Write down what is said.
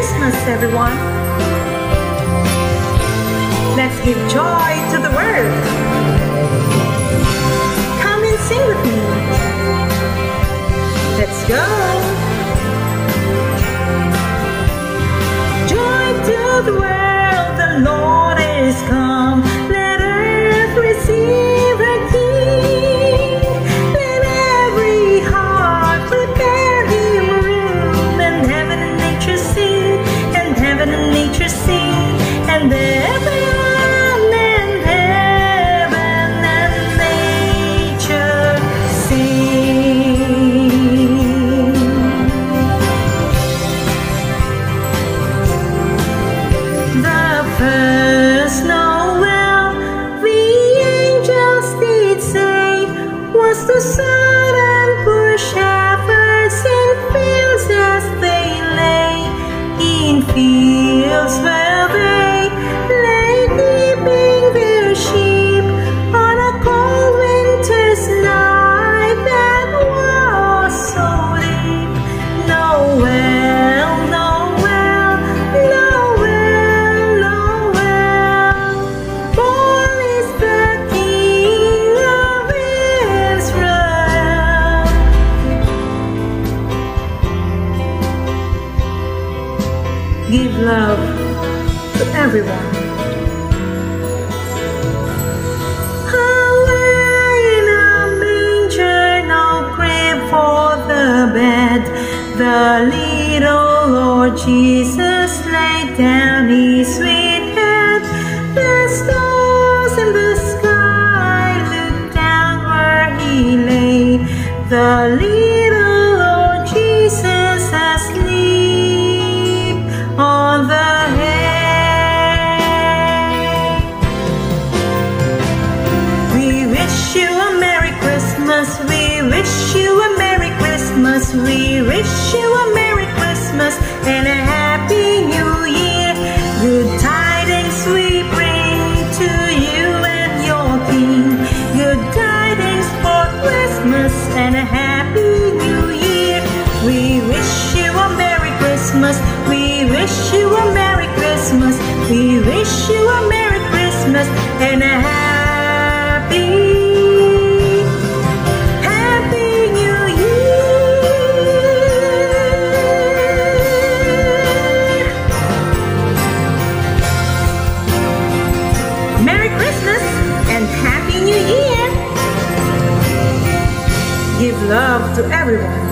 Christmas, everyone! Let's give joy to the world! Come and sing with me! Let's go! estação. Give love to everyone. Away in a manger, crib for the. The little Lord Jesus laid down his sweet head. The We wish you a Merry Christmas. We wish you a Merry Christmas and a Happy New Year. Good tidings we bring to you and your King. Good tidings for Christmas and a Happy New Year. We wish you a Merry Christmas. We wish you a Merry Christmas. We wish you a Merry Christmas and a Happy love to everyone.